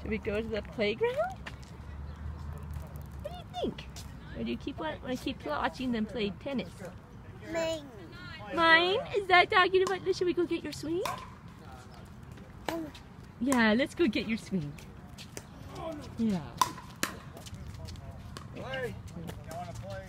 Should we go to the playground? What do you think? Or do you keep want to keep watching them play tennis? Mine. Mine? Is that dog? You know what? Should we go get your swing? Yeah, let's go get your swing. Yeah. Play. You want to play?